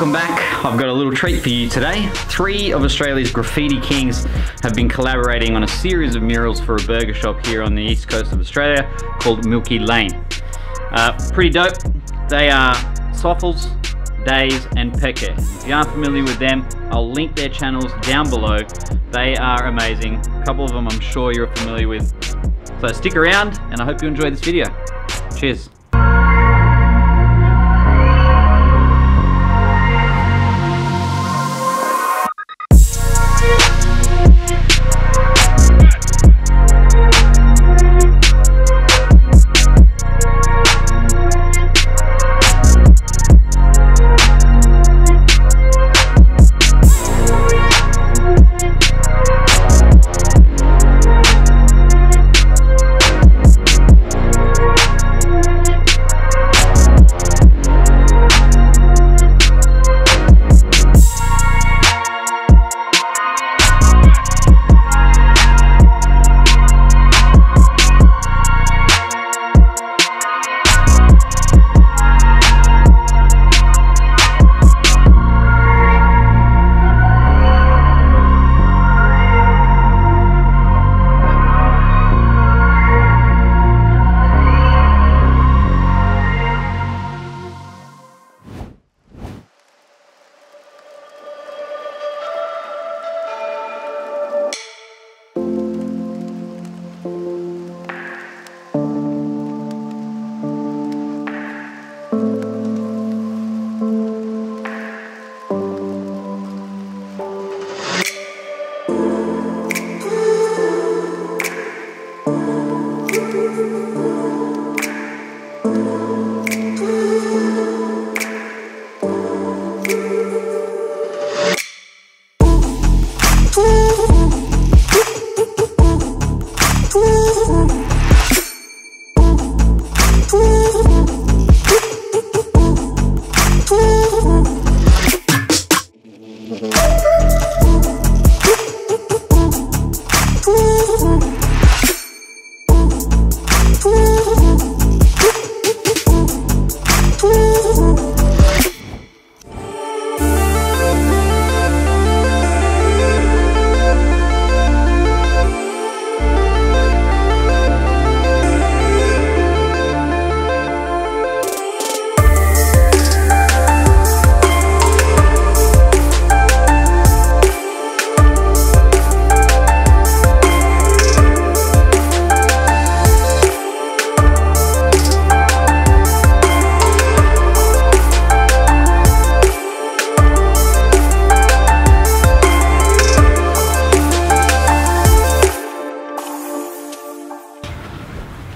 Welcome back. I've got a little treat for you today. Three of Australia's graffiti kings have been collaborating on a series of murals for a burger shop here on the east coast of Australia called Milky Lane. Uh, pretty dope. They are Sofles, Days and Peque. If you aren't familiar with them, I'll link their channels down below. They are amazing. A couple of them I'm sure you're familiar with. So stick around and I hope you enjoy this video. Cheers.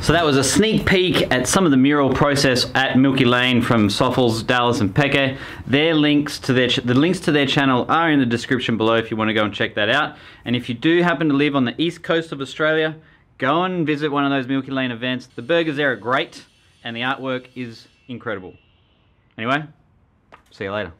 So that was a sneak peek at some of the mural process at Milky Lane from Sofles, Dallas and Peque. Their links to their the links to their channel are in the description below if you want to go and check that out. And if you do happen to live on the east coast of Australia, go and visit one of those Milky Lane events. The burgers there are great and the artwork is incredible. Anyway, see you later.